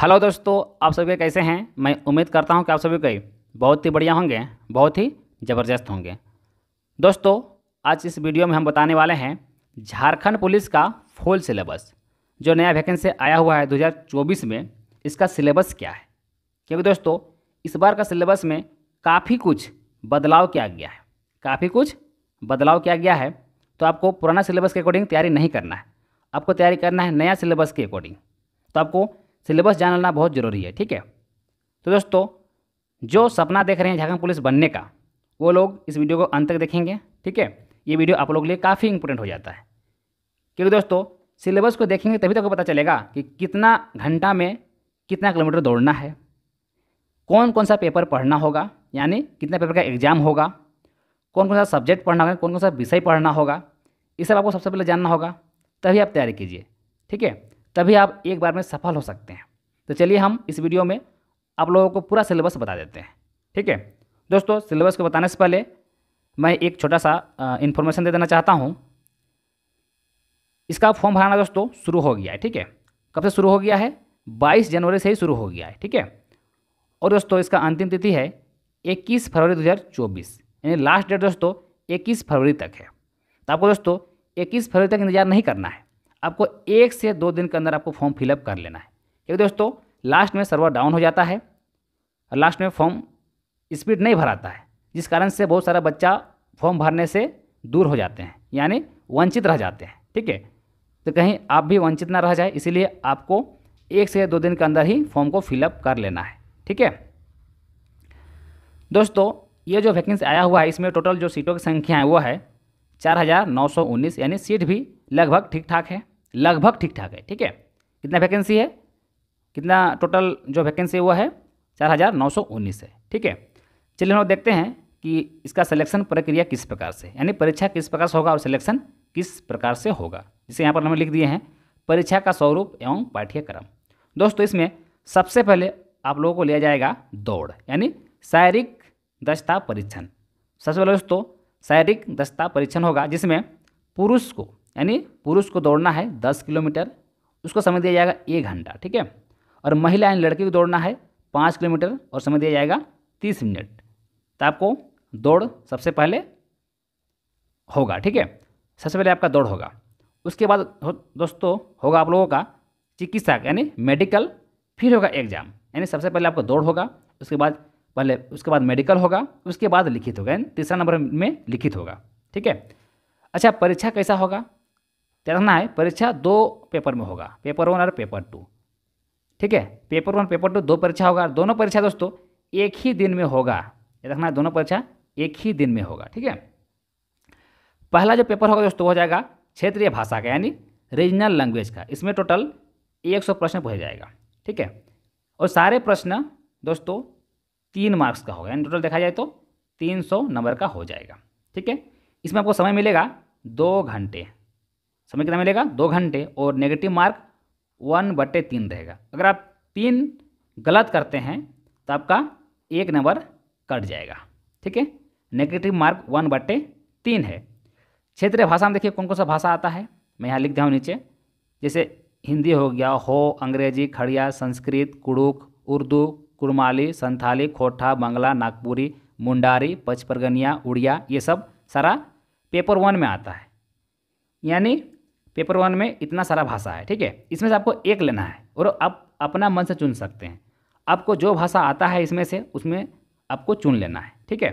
Hello दोस्तों, आप सभी कैसे हैं? मैं उम्मीद करता हूँ कि आप सभी कई बहुत ही बढ़िया होंगे, बहुत ही ज़बरदस्त होंगे। दोस्तों, आज इस वीडियो में हम बताने वाले हैं झारखंड पुलिस का फुल सिलेबस। जो नया वैकेंसी आया हुआ है 2024 में, इसका सिलेबस क्या है? क्योंकि दोस्तों, इस बार का सिलेबस में काफ़ी कुछ बदलाव किया गया है। काफ़ी कुछ बदलाव किया गया है। तो आपको पुराना सिलेबस के अकॉर्डिंग तैयारी नहीं करना है। आपको तैयारी करना है नया सिलेबस के अकॉर्डिंग। तो आपको सिलेबस जानना बहुत ज़रूरी है, ठीक है? तो दोस्तों, जो सपना देख रहे हैं झारखंड पुलिस बनने का, वो लोग इस वीडियो को अंत तक देखेंगे, ठीक है? ये वीडियो आप लोग के लिए काफ़ी इंपॉर्टेंट हो जाता है। क्योंकि दोस्तों, सिलेबस को देखेंगे तभी तक तो पता चलेगा कि कितना घंटा में कितना किलोमीटर दौड़ना है कौन कौन सा पेपर पढ़ना होगा, यानी कितना पेपर का एग्ज़ाम होगा कौन कौन सा सब्जेक्ट पढ़ना होगा कौन कौन सा विषय पढ़ना होगा, ये सब आपको सबसे पहले जानना होगा, तभी आप तैयारी कीजिए, ठीक है? तभी आप एक बार में सफल हो सकते हैं। तो चलिए हम इस वीडियो में आप लोगों को पूरा सिलेबस बता देते हैं। ठीक है? दोस्तों, सिलेबस को बताने से पहले मैं एक छोटा सा इन्फॉर्मेशन दे देना चाहता हूँ। इसका फॉर्म भराना दोस्तों, शुरू हो गया है। ठीक है? कब से शुरू हो गया है? 22 जनवरी से ही शुरू हो गया है। ठीक है? और दोस्तों, इसका अंतिम तिथि है 21 फरवरी 2024 यानी लास्ट डेट दोस्तों 21 फरवरी तक है। तो आपको दोस्तों 21 फरवरी तक इंतज़ार नहीं करना है। आपको एक से दो दिन के अंदर आपको फॉर्म फिलअप कर लेना है। क्योंकि दोस्तों लास्ट में सर्वर डाउन हो जाता है और लास्ट में फॉर्म स्पीड नहीं भराता है, जिस कारण से बहुत सारा बच्चा फॉर्म भरने से दूर हो जाते हैं, यानी वंचित रह जाते हैं, ठीक है? तो कहीं आप भी वंचित ना रह जाए, इसीलिए आपको एक से दो दिन के अंदर ही फॉर्म को फिलअप कर लेना है, ठीक है? दोस्तों, ये जो वैकेंसी आया हुआ है, इसमें टोटल जो सीटों की संख्या है, वो है चार हज़ार नौ सौ उन्नीस यानी सीट भी लगभग ठीक ठाक है। लगभग ठीक ठाक है, ठीक है? कितना वैकेंसी है? कितना टोटल जो वैकेंसी है वो है? चार हज़ार नौ सौ उन्नीस है, ठीक है? चलिए हम लोग देखते हैं कि इसका सिलेक्शन प्रक्रिया किस प्रकार से, यानी परीक्षा किस प्रकार से होगा और सिलेक्शन किस प्रकार से होगा। जिसे यहाँ पर हमें लिख दिए हैं, परीक्षा का स्वरूप एवं पाठ्यक्रम। दोस्तों, इसमें सबसे पहले आप लोगों को लिया जाएगा दौड़, यानी शारीरिक दक्षता परीक्षण। सबसे पहले दोस्तों शारीरिक दस्ता परीक्षण होगा जिसमें पुरुष को यानी पुरुष को दौड़ना है दस किलोमीटर उसको समय दिया जाएगा एक घंटा ठीक है? और महिला यानी लड़की को दौड़ना है पाँच किलोमीटर और समय दिया जाएगा तीस मिनट। तो आपको दौड़ सबसे पहले होगा ठीक है? सबसे पहले आपका दौड़ होगा। उसके बाद हो, दोस्तों होगा आप लोगों का चिकित्सा यानी मेडिकल फिर होगा एग्ज़ाम यानी सबसे पहले आपका दौड़ होगा उसके बाद पहले उसके बाद मेडिकल होगा, उसके बाद लिखित होगा, यानी तीसरा नंबर में लिखित होगा, ठीक है? अच्छा परीक्षा कैसा होगा? देखना है, परीक्षा दो पेपर में होगा पेपर वन और पेपर टू ठीक है? पेपर वन पेपर टू दो परीक्षा होगा दोनों परीक्षा दोस्तों, एक ही दिन में होगा ये रखना है दोनों परीक्षा एक ही दिन में होगा, ठीक है? पहला जो पेपर होगा दोस्तों हो जाएगा क्षेत्रीय भाषा का, यानी रीजनल लैंग्वेज का, इसमें टोटल एक सौ प्रश्न पूछा जाएगा, ठीक है? और सारे प्रश्न दोस्तों तीन मार्क्स का होगा। यानी टोटल देखा जाए तो तीन सौ नंबर का हो जाएगा। ठीक है? इसमें आपको समय मिलेगा दो घंटे। समय कितना मिलेगा? दो घंटे और नेगेटिव मार्क वन बटे तीन रहेगा। अगर आप तीन गलत करते हैं तो आपका एक नंबर कट जाएगा। ठीक है? नेगेटिव मार्क वन बटे तीन है। क्षेत्रीय भाषा में देखिए कौन कौन सा भाषा आता है। मैं यहाँ लिख दिया हूँ नीचे। जैसे हिंदी हो गया, हो, अंग्रेज़ी, खड़िया, संस्कृत कुड़ुक उर्दू कुरमाली, संथाली खोटा बंगला, नागपुरी, मुंडारी, पचपरगनिया, उड़िया, ये सब सारा पेपर वन में आता है। यानी पेपर वन में इतना सारा भाषा है, ठीक है? इसमें से आपको एक लेना है और आप अपना मन से चुन सकते हैं। आपको जो भाषा आता है इसमें से उसमें आपको चुन लेना है, ठीक है?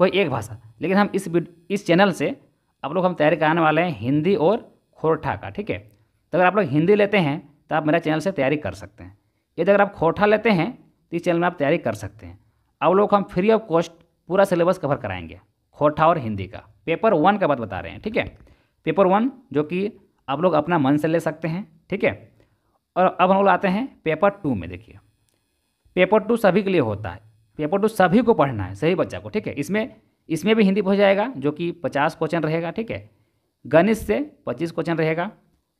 कोई एक भाषा। लेकिन हम इस इस चैनल से आप लोग हम तैयारी कराने वाले हैं हिंदी और खोरठा का, ठीक है? तो अगर आप लोग हिंदी लेते हैं तो आप मेरा चैनल से तैयारी कर सकते हैं। यदि अगर आप खोरठा लेते हैं तो इस चैनल में आप तैयारी कर सकते हैं। अब लोग हम फ्री ऑफ़ कॉस्ट पूरा सिलेबस कवर कराएँगे। खोरठा और हिंदी का। पेपर वन का बात बता रहे हैं, ठीक है? पेपर वन जो कि आप लोग अपना मन से ले सकते हैं, ठीक है? और अब हम लोग आते हैं पेपर टू में, देखिए। पेपर टू सभी के लिए होता है। पेपर टू सभी को पढ़ना है सही बच्चा को, ठीक है? इसमें इसमें भी हिंदी हो जाएगा, जो कि पचास क्वेश्चन रहेगा, ठीक है? गणित से पच्चीस क्वेश्चन रहेगा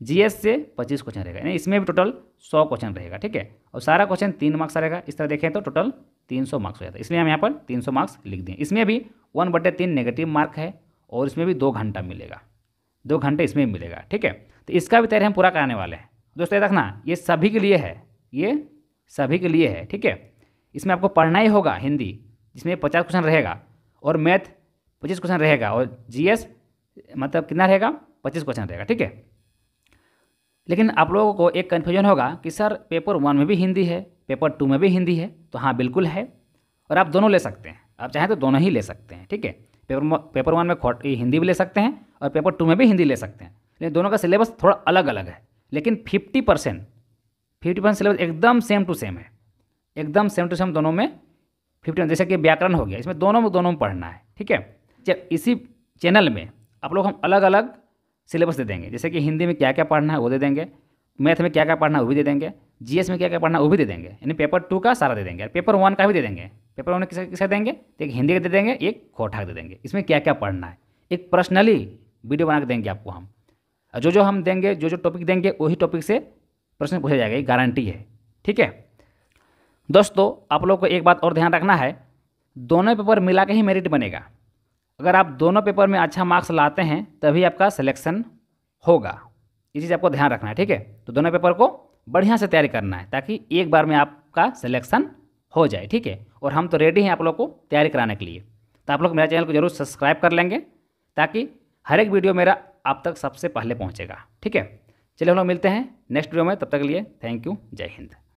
जीएस से पच्चीस क्वेश्चन रहेगा। यानी इसमें भी टोटल सौ क्वेश्चन रहेगा, ठीक है? और सारा क्वेश्चन तीन मार्क्स रहेगा। इस तरह देखें तो टोटल तीन सौ मार्क्स हो जाता है। इसलिए हम यहाँ पर तीन सौ मार्क्स लिख दें इसमें भी वन बटे तीन नेगेटिव मार्क है और इसमें भी दो घंटा मिलेगा। दो घंटे इसमें मिलेगा, ठीक है? तो इसका भी तैयारी हम पूरा कराने वाले हैं। दोस्तों, ये रखना ये सभी के लिए है। ये सभी के लिए है, ठीक है? इसमें आपको पढ़ना ही होगा हिंदी, जिसमें पचास क्वेश्चन रहेगा और मैथ पच्चीस क्वेश्चन रहेगा और जीएस मतलब कितना रहेगा? पच्चीस क्वेश्चन रहेगा, ठीक है? लेकिन आप लोगों को एक कन्फ्यूज़न होगा कि सर पेपर वन में भी हिंदी है पेपर टू में भी हिंदी है तो हाँ बिल्कुल है। और आप दोनों ले सकते हैं। आप चाहें तो दोनों ही ले सकते हैं, ठीक है? पेपर पेपर वन में हिंदी भी ले सकते हैं और पेपर टू में भी हिंदी ले सकते हैं। लेकिन दोनों का सिलेबस थोड़ा अलग अलग है, लेकिन fifty percent fifty percent syllabus एकदम सेम टू सेम है। एकदम सेम टू सेम दोनों में फिफ्टी जैसे कि व्याकरण हो गया, इसमें दोनों में दोनों में पढ़ना है, ठीक है? जब इसी चैनल में आप लोग हम अलग अलग सिलेबस दे देंगे। जैसे कि हिंदी में क्या क्या पढ़ना है वो दे देंगे, मैथ में क्या क्या पढ़ना है वो भी दे देंगे, जीएस में क्या क्या पढ़ना है वो भी दे देंगे। यानी पेपर टू का सारा दे देंगे, पेपर वन का भी दे देंगे। पेपर वन किसे किसे देंगे? एक हिंदी का दे देंगे, एक खोटा दे देंगे। इसमें क्या क्या पढ़ना है? एक पर्सनली वीडियो बना के देंगे आपको हम। जो जो हम देंगे जो जो टॉपिक देंगे, वही टॉपिक से प्रश्न पूछा जाएगा, ये गारंटी है। ठीक है? दोस्तों, आप लोग को एक बात और ध्यान रखना है, दोनों पेपर मिला के ही मेरिट बनेगा। अगर आप दोनों पेपर में अच्छा मार्क्स लाते हैं, तभी आपका सिलेक्शन होगा। ये चीज़ आपको ध्यान रखना है, ठीक है? तो दोनों पेपर को बढ़िया से तैयारी करना है, ताकि एक बार में आपका सिलेक्शन हो जाए, ठीक है? और हम तो रेडी हैं आप लोग को तैयारी कराने के लिए। तो आप लोग मेरे चैनल को ज़रूर सब्सक्राइब कर लेंगे, ताकि हर एक वीडियो मेरा आप तक सबसे पहले पहुँचेगा, ठीक है? चलिए हम लोग मिलते हैं नेक्स्ट वीडियो में, तब तक के लिए थैंक यू जय हिंद।